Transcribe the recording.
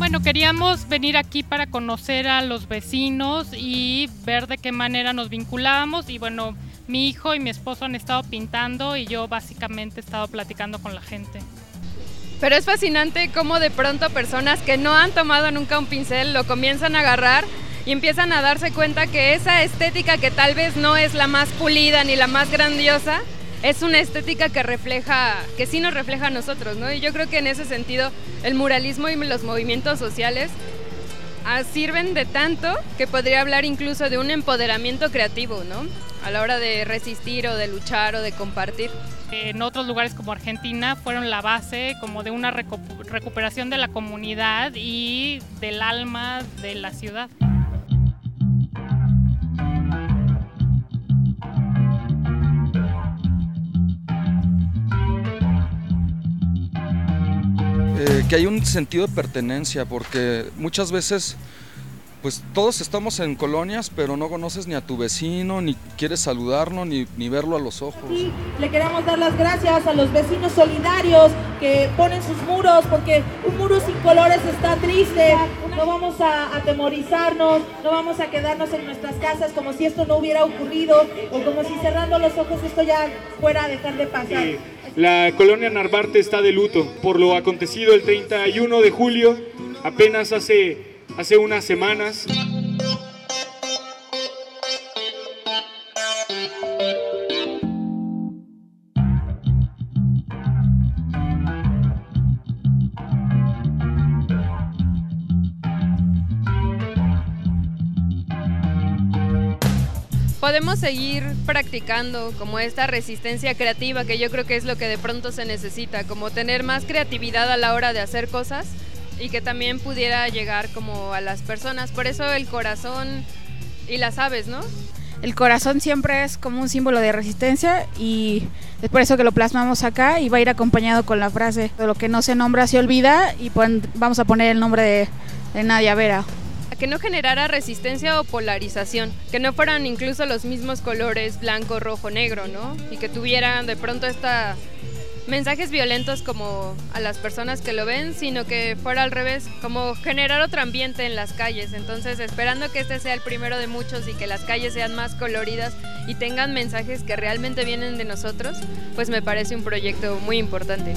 Bueno, queríamos venir aquí para conocer a los vecinos y ver de qué manera nos vinculábamos y bueno, mi hijo y mi esposo han estado pintando y yo básicamente he estado platicando con la gente. Pero es fascinante cómo de pronto personas que no han tomado nunca un pincel lo comienzan a agarrar y empiezan a darse cuenta que esa estética que tal vez no es la más pulida ni la más grandiosa, es una estética que refleja, que sí nos refleja a nosotros, ¿no? Y yo creo que en ese sentido el muralismo y los movimientos sociales ah, sirven de tanto que podría hablar incluso de un empoderamiento creativo, ¿no? A la hora de resistir o de luchar o de compartir. En otros lugares como Argentina fueron la base como de una recuperación de la comunidad y del alma de la ciudad. Eh, que hay un sentido de pertenencia, porque muchas veces pues todos estamos en colonias, pero no conoces ni a tu vecino, ni quieres saludarlo, ni, ni verlo a los ojos. le queremos dar las gracias a los vecinos solidarios que ponen sus muros, porque un muro sin colores está triste. No vamos a atemorizarnos, no vamos a quedarnos en nuestras casas como si esto no hubiera ocurrido, o como si cerrando los ojos esto ya fuera a dejar de pasar. La colonia Narvarte está de luto por lo acontecido el 31 de julio, apenas hace hace unas semanas. Podemos seguir practicando como esta resistencia creativa que yo creo que es lo que de pronto se necesita, como tener más creatividad a la hora de hacer cosas y que también pudiera llegar como a las personas. Por eso el corazón y las aves, ¿no? El corazón siempre es como un símbolo de resistencia y es por eso que lo plasmamos acá y va a ir acompañado con la frase lo que no se nombra se olvida y vamos a poner el nombre de, de Nadia Vera que no generara resistencia o polarización, que no fueran incluso los mismos colores blanco, rojo, negro, ¿no? Y que tuvieran de pronto esta mensajes violentos como a las personas que lo ven, sino que fuera al revés, como generar otro ambiente en las calles. Entonces, esperando que este sea el primero de muchos y que las calles sean más coloridas y tengan mensajes que realmente vienen de nosotros, pues me parece un proyecto muy importante.